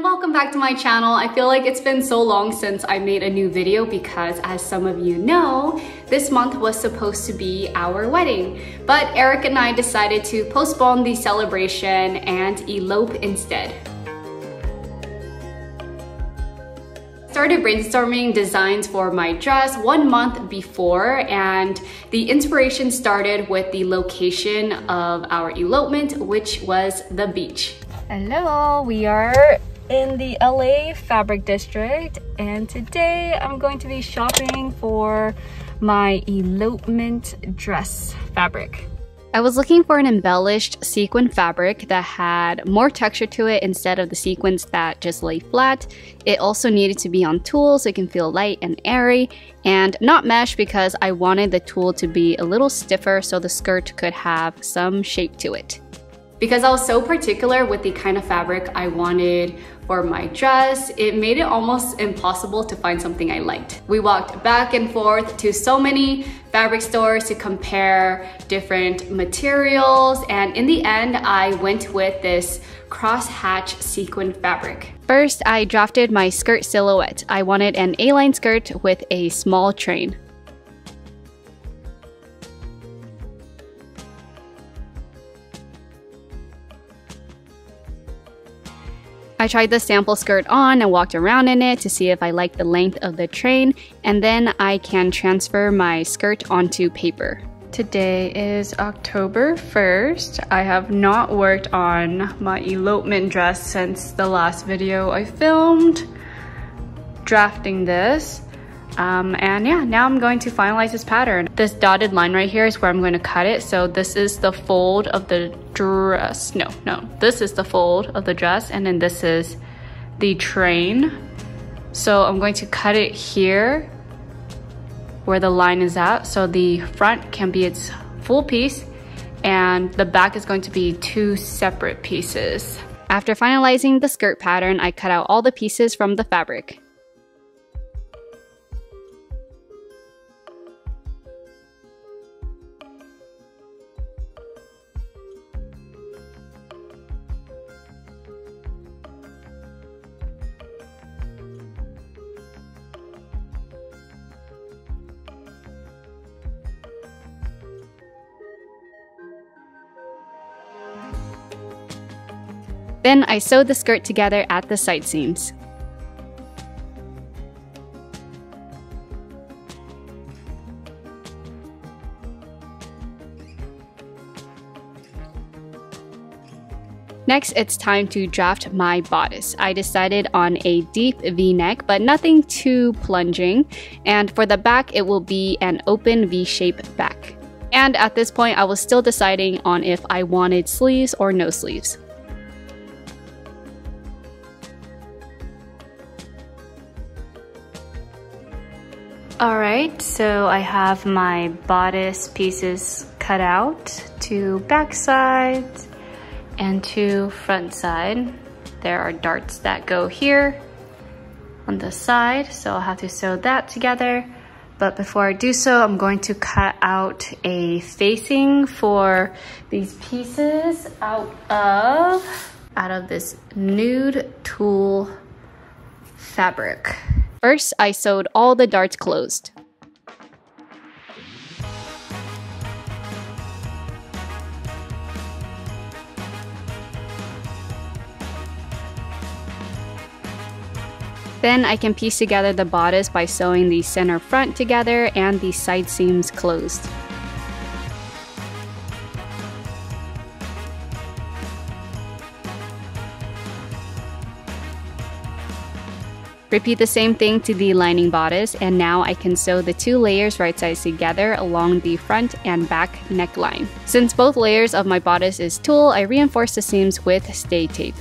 everyone, welcome back to my channel. I feel like it's been so long since I made a new video because as some of you know, this month was supposed to be our wedding. But Erik and I decided to postpone the celebration and elope instead. started brainstorming designs for my dress one month before and the inspiration started with the location of our elopement which was the beach. Hello, we are in the LA Fabric District and today I'm going to be shopping for my elopement dress fabric. I was looking for an embellished sequin fabric that had more texture to it instead of the sequins that just lay flat. It also needed to be on tulle so it can feel light and airy and not mesh because I wanted the tulle to be a little stiffer so the skirt could have some shape to it. Because I was so particular with the kind of fabric I wanted for my dress, it made it almost impossible to find something I liked. We walked back and forth to so many fabric stores to compare different materials and in the end I went with this crosshatch sequin fabric. First, I drafted my skirt silhouette. I wanted an A-line skirt with a small train. I tried the sample skirt on and walked around in it to see if I liked the length of the train, and then I can transfer my skirt onto paper. Today is October 1st. I have not worked on my elopement dress since the last video I filmed drafting this. Um, and yeah, now I'm going to finalize this pattern. This dotted line right here is where I'm going to cut it. So this is the fold of the dress. No, no, this is the fold of the dress and then this is the train. So I'm going to cut it here where the line is at. So the front can be its full piece and the back is going to be two separate pieces. After finalizing the skirt pattern, I cut out all the pieces from the fabric. Then I sewed the skirt together at the side seams. Next, it's time to draft my bodice. I decided on a deep v-neck, but nothing too plunging. And for the back, it will be an open v-shape back. And at this point, I was still deciding on if I wanted sleeves or no sleeves. Alright, so I have my bodice pieces cut out, two back sides and two front side. There are darts that go here on the side, so I'll have to sew that together. But before I do so, I'm going to cut out a facing for these pieces out of, out of this nude tulle fabric. First, I sewed all the darts closed. Then I can piece together the bodice by sewing the center front together and the side seams closed. Repeat the same thing to the lining bodice and now I can sew the two layers right sides together along the front and back neckline. Since both layers of my bodice is tulle, I reinforce the seams with stay tape.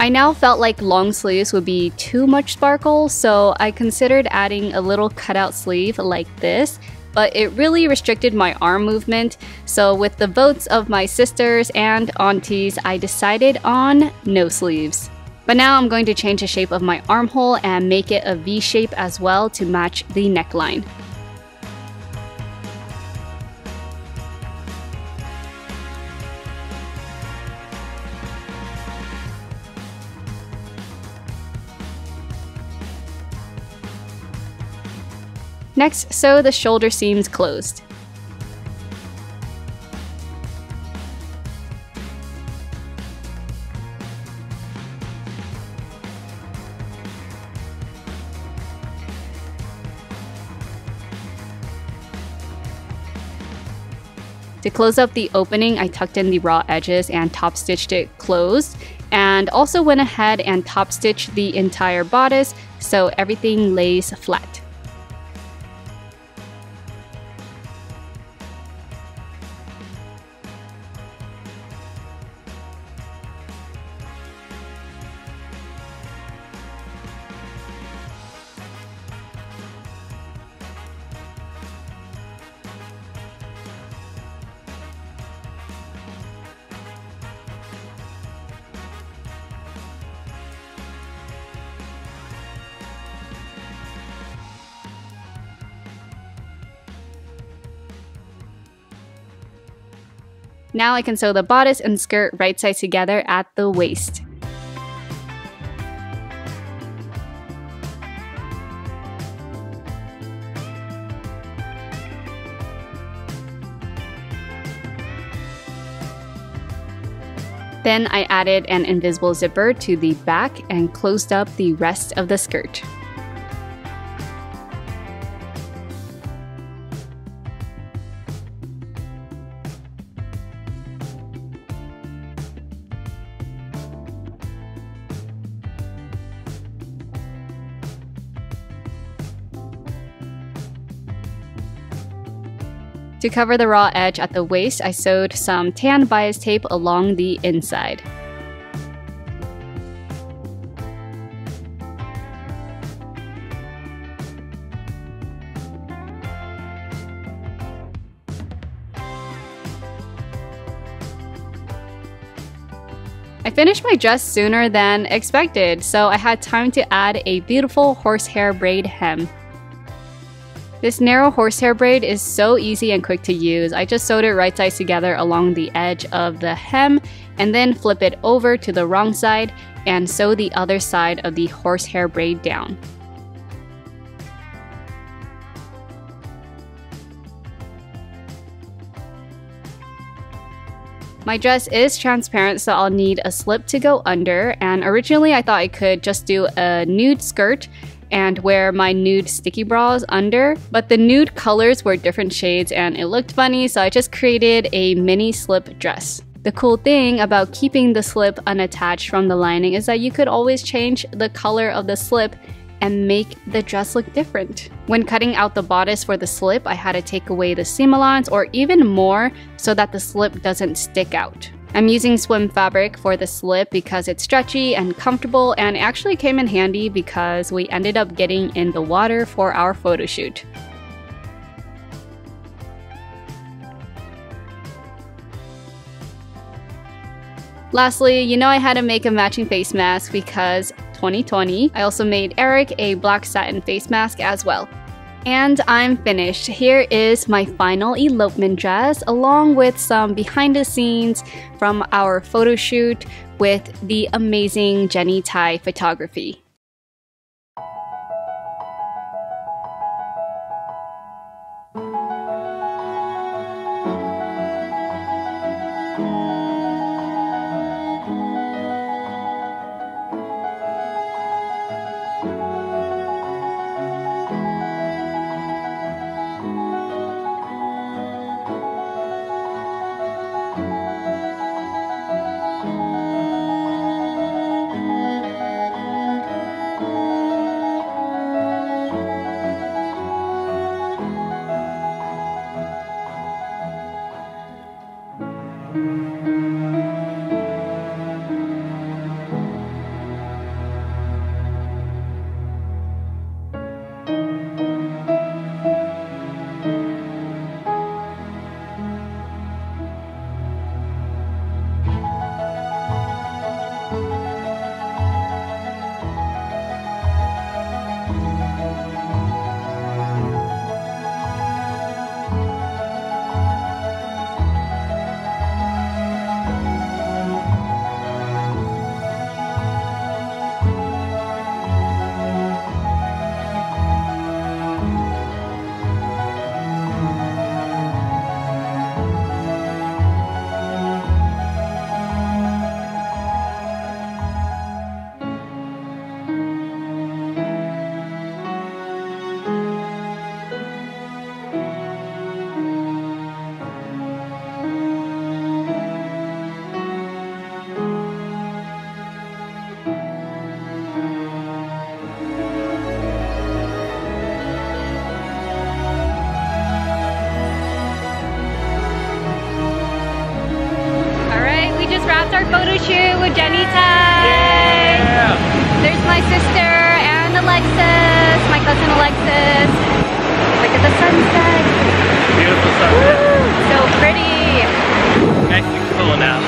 I now felt like long sleeves would be too much sparkle, so I considered adding a little cutout sleeve like this, but it really restricted my arm movement, so with the votes of my sisters and aunties, I decided on no sleeves. But now I'm going to change the shape of my armhole and make it a V shape as well to match the neckline. Next, sew the shoulder seams closed. To close up the opening, I tucked in the raw edges and top stitched it closed and also went ahead and top stitched the entire bodice so everything lays flat. Now I can sew the bodice and skirt right sides together at the waist. Then I added an invisible zipper to the back and closed up the rest of the skirt. To cover the raw edge at the waist, I sewed some tan bias tape along the inside. I finished my dress sooner than expected, so I had time to add a beautiful horsehair braid hem. This narrow horsehair braid is so easy and quick to use. I just sewed it right sides together along the edge of the hem and then flip it over to the wrong side and sew the other side of the horsehair braid down. My dress is transparent so I'll need a slip to go under and originally I thought I could just do a nude skirt and wear my nude sticky bras under, but the nude colors were different shades and it looked funny, so I just created a mini slip dress. The cool thing about keeping the slip unattached from the lining is that you could always change the color of the slip and make the dress look different. When cutting out the bodice for the slip, I had to take away the seam allowance or even more so that the slip doesn't stick out. I'm using swim fabric for the slip because it's stretchy and comfortable and actually came in handy because we ended up getting in the water for our photo shoot. Lastly, you know I had to make a matching face mask because 2020. I also made Erik a black satin face mask as well. And I'm finished. Here is my final elopement dress, along with some behind the scenes from our photo shoot with the amazing Jenny Thai photography. Jenny time! Yeah. There's my sister and Alexis, my cousin Alexis. Look at the sunset. Beautiful sunset. So pretty. Nice and cool now.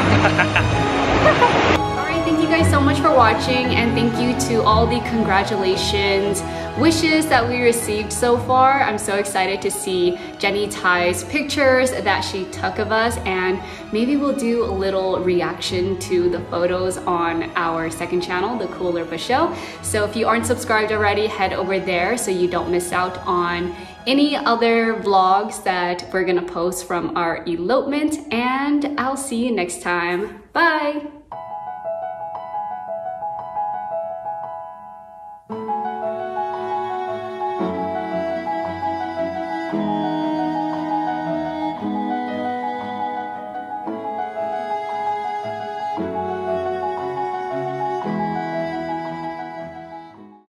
Guys so much for watching and thank you to all the congratulations wishes that we received so far. I'm so excited to see Jenny Thai's pictures that she took of us and maybe we'll do a little reaction to the photos on our second channel, The Coolirpa Show. So if you aren't subscribed already, head over there so you don't miss out on any other vlogs that we're gonna post from our elopement and I'll see you next time. Bye!